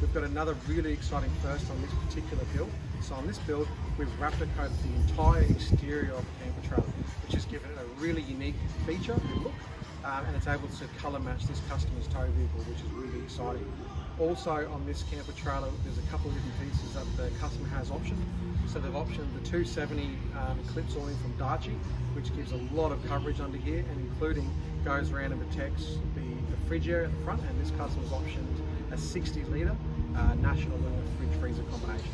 we've got another really exciting first on this particular build. So on this build, we've Raptor coated the entire exterior of the camper trailer, which has given it a really unique feature and look, um, and it's able to colour match this customer's tow vehicle, which is really exciting. Also on this camper trailer, there's a couple of different pieces that the customer has optioned. So they've optioned the 270 um, Eclipse awning from Darche, which gives a lot of coverage under here, and including goes around and protects the, the fridge area at the front, and this customer's optioned a 60 litre uh, national fridge freezer combination.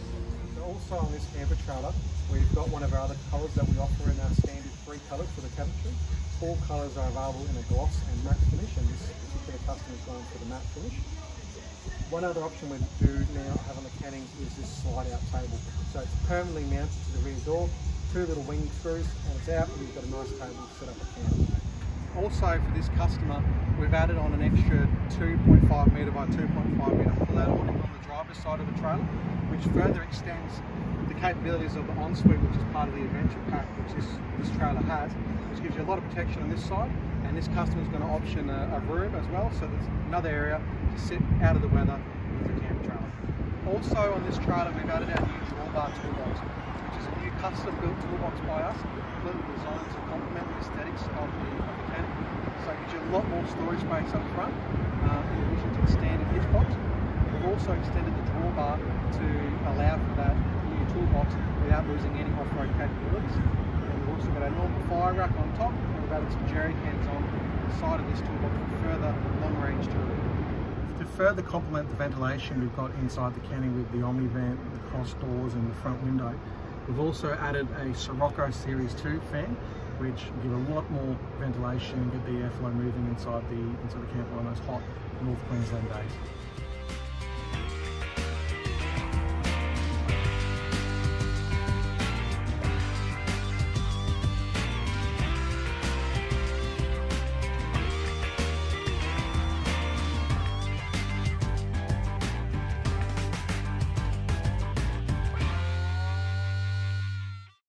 So Also on this camper trailer, we've got one of our other colours that we offer in our standard three colours for the cabinetry. All colours are available in a gloss and matte finish, and this particular customer is going for the matte finish. One other option we do now have on the cannings is this slide out table. So it's permanently mounted to the rear door, two little wing screws and it's out and you've got a nice table set up a can. Also for this customer, we've added on an extra 2.5 metre by 2.5 metre awning on the driver's side of the trailer, which further extends the capabilities of the ensuite, which is part of the adventure pack, which this, this trailer has, which gives you a lot of protection on this side. And this customer is going to option a, a room as well, so there's another area to sit out of the weather with the camper trailer. Also on this trailer, we've added our new drawbar toolbox, which is a new custom-built toolbox by us, completely designed to complement the aesthetics of the, of. So it gives you a lot more storage space up front, uh, standard hitch box. We've also extended the drawbar to allow for that new toolbox without losing any off-road capabilities. And we've also got a normal fire rack on top, and we've added some jerry cans on the side of this toolbox for further long-range tooling. To further complement the ventilation we've got inside the canning with the Omni vent, the cross doors and the front window, we've also added a Sirocco Series 2 fan which give a lot more ventilation get the airflow moving inside the inside the camper on those hot North Queensland days.